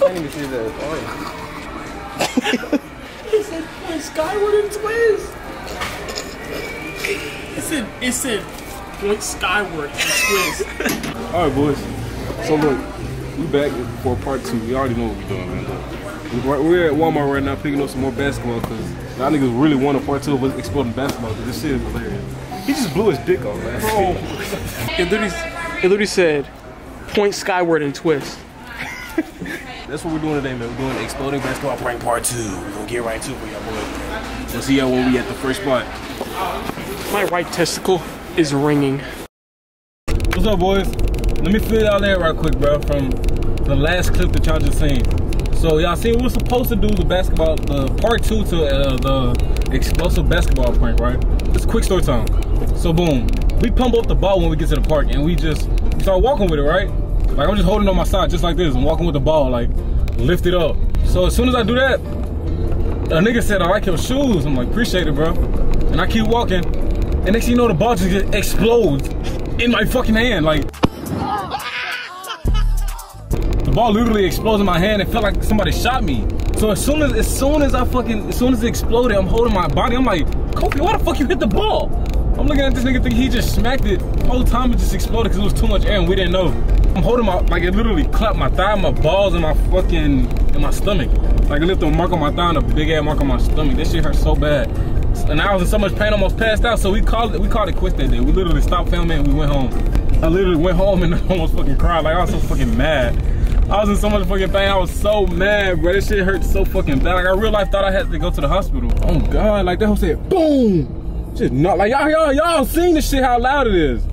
can't even see the orange. it said Skyward and Twist. It said it said point Skyward and Twist. All right, boys. So look we back for part two. We already know what we're doing, man. Look, we- right- we're at Walmart right now picking up some more basketball because y'all niggas really want a part two of us exploding basketball because this shit is hilarious. He just blew his dick off, man. Oh. It literally, it literally said point skyward and twist. That's what we're doing today, man. We're doing exploding basketball prank part two. We're gonna get right to it for y'all, boys. We'll see y'all when we at the first spot. My right testicle is ringing. What's up, boys? Let me fill y'all in right quick, bro, from the last clip that y'all just seen. So y'all see, we were supposed to do the basketball, the part two to uh, the explosive basketball prank, right? It's quick story time. So boom, we pump up the ball when we get to the park, and we just start walking with it, right? Like I'm just holding on my side, just like this, and walking with the ball, like lift it up. So as soon as I do that, a nigga said, I like your shoes. I'm like, appreciate it, bro. And I keep walking. And next thing you know, the ball just explodes in my fucking hand. Like, ball literally explodes in my hand. It felt like somebody shot me. So as soon as, as soon as I fucking, as soon as it exploded, I'm holding my body. I'm like, Kofi, why the fuck you hit the ball? I'm looking at this nigga thinking he just smacked it. The whole time it just exploded because it was too much air and we didn't know. I'm holding my, like it literally clapped my thigh, my balls, and my fucking, in my stomach. Like it left a mark on my thigh and a big ass mark on my stomach. This shit hurt so bad. And I was in so much pain, almost passed out. So we called it, we called it quits that day. We literally stopped filming and we went home. I literally went home and almost fucking cried. Like I was so fucking mad. I was in so much fucking pain. I was so mad, bro. This shit hurt so fucking bad. Like I real life thought I had to go to the hospital. Oh God, like that whole said boom. Just not like y'all, y'all, y'all seen this shit how loud it is.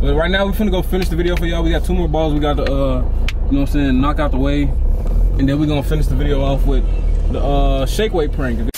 But right now we finna go finish the video for y'all. We got two more balls. We got to, uh, you know what I'm saying, knock out the way, and then we gonna finish the video off with the uh, shake weight prank.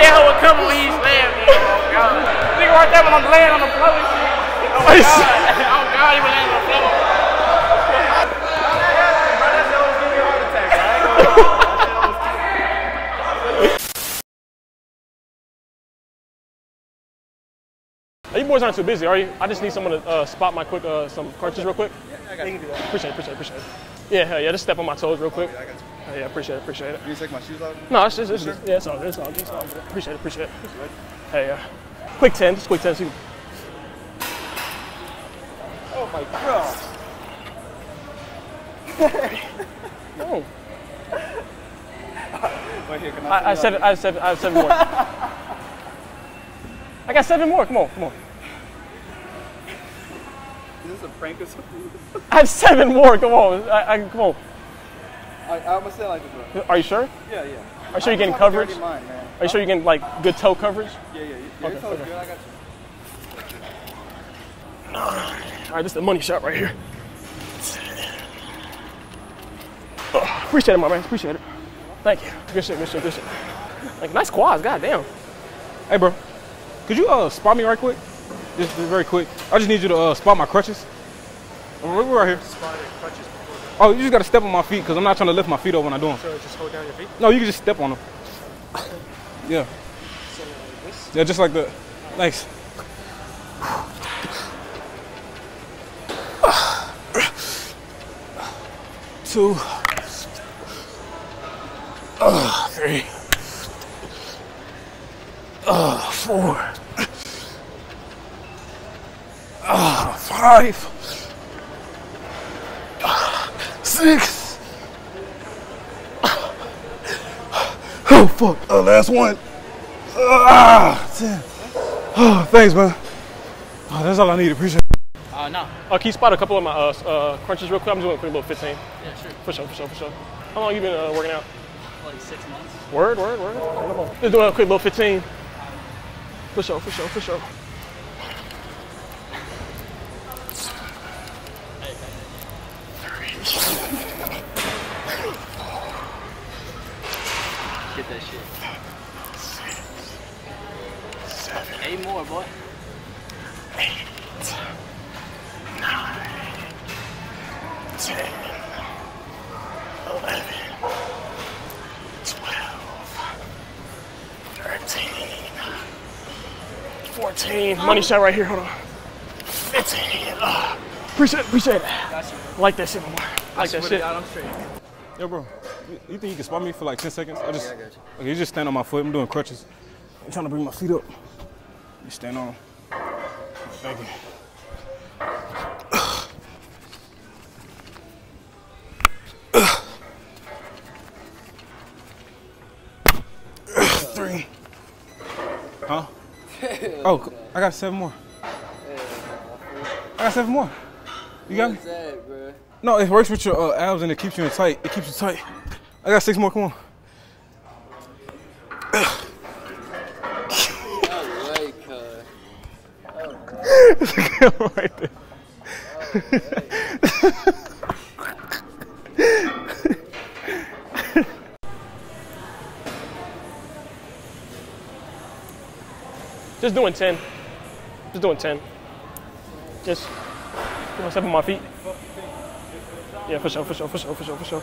That hoe would come when he slammed me. Oh, God. Nigga right there when I'm laying on the floor and shit. Oh, my God. Oh, God, he was laying on the floor. You boys aren't too busy, are you? I just need someone to uh, spot my quick uh, some cartridges real quick. Yeah, I got you. Appreciate it, appreciate it, appreciate it. Yeah, hell yeah, just step on my toes real quick. I got you. Hell Oh, yeah, appreciate it, appreciate it. You take my shoes off? No, it's just, it's just yeah, it's all good, it's all good, it's all good. Appreciate it, appreciate it. Hey, yeah. Quick 10, just quick 10. So you, Oh my god. oh, Wait here, can I, I, I see said, that? I said, I have seven more. I got seven more. Come on, come on. Is this a prank or something? I have seven more. Come on, I, I, come on. I, I'm gonna say like this, bro. Are you sure? Yeah, yeah. Are you sure you're getting just have a coverage? mind, man. Are you sure you're getting like good toe coverage? Yeah, yeah. yeah. yeah Okay, it's all okay. good. I got you. All right, this is the money shot right here. Appreciate it, my man. Appreciate it. Thank you. Good shit, good shit, good shit. Like, nice quads, goddamn. Hey, bro, could you uh spot me right quick? Just, just very quick. I just need you to uh, spot my crutches. We're, we're right here. Oh, you just gotta step on my feet because I'm not trying to lift my feet up when I do them. So just hold down your feet. No, you can just step on them. Yeah. Yeah, just like that. Thanks. Two. Uh, three. Uh, four. Uh, five. Six. Oh fuck! Uh, last one. Ah, ten. Oh, thanks, man. Oh, that's all I need. Appreciate it. Uh, no. Uh, can you spot a couple of my uh, uh, crunches real quick? I'm just doing a quick little 15. Yeah, sure. For sure, for sure, for sure. How long you been uh, working out? Like six months. Word, word, word. Just doing a quick little 15. For sure, for sure, for sure. Get that shit. Eight more, boy. Ten. Eleven. Twelve. Thirteen. 14. Money shot right here. Hold on. 15. Ah. Appreciate appreciate it. Like that shit, my boy. I like that shit. I'm straight. Yo, bro, you, you think you can spot me for like 10 seconds? I just, Okay, you just stand on my foot. I'm doing crutches. I'm trying to bring my feet up. You stand on. Thank you. Three. Huh? Oh, I got seven more. I got seven more. You got me? What's that, bro? No, it works with your uh, abs and it keeps you in tight. It keeps you tight. I got six more. Come on. Right there. Just doing 10. Just doing 10. Just put myself on my feet. Yeah, for sure, for sure, for sure, for sure, for sure.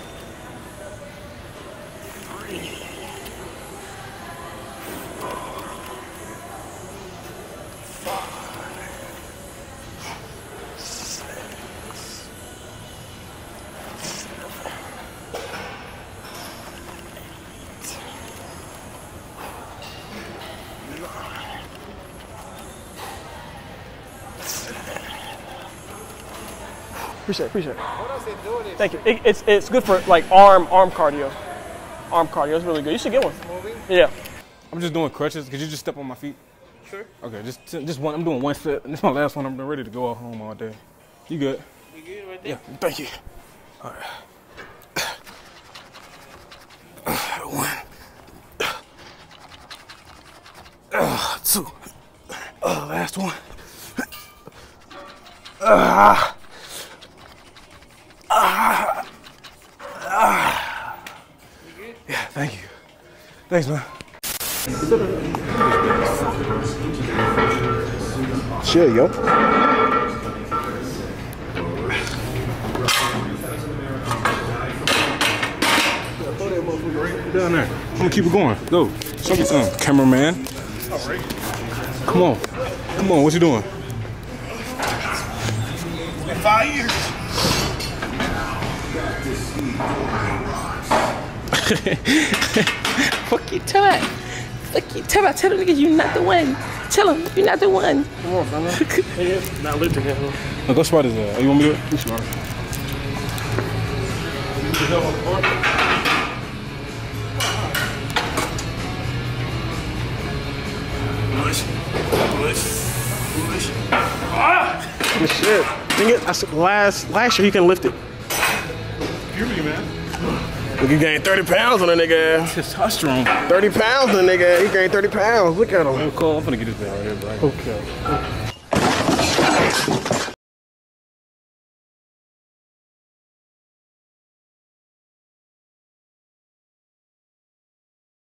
Appreciate it, appreciate it. Thank you. It, it's it's good for like arm arm cardio. Arm cardio is really good. You should get one. Yeah. I'm just doing crutches. Could you just step on my feet? Sure. Okay, just just one. I'm doing one set. This is my last one. I'm ready to go off home all day. You good? You good right Yeah. Thank you. All right. One. Uh, two. Uh, last one. Ah. Ah. Ah. Yeah, thank you. Thanks, man. Chill, yo. Down there. I'm gonna keep it going. Go. Show me some. Cameraman. Come on. Come on, what you doing? Five years. Fuck you, tell that. Fuck you, tell that. Tell them niggas you not the one. Tell them you're not the one. Come on, fella. Not lifting it. huh? No, go spot his ass. Oh, you want me to do it? Ah! Good shit. Thing is, I said last last year he couldn't lift it. Puberty, man. Look, he gained 30 pounds on a nigga. Testosterone. 30 pounds on a nigga. He gained 30 pounds. Look at him. Cool. I'm gonna get this man right here, bro. Okay.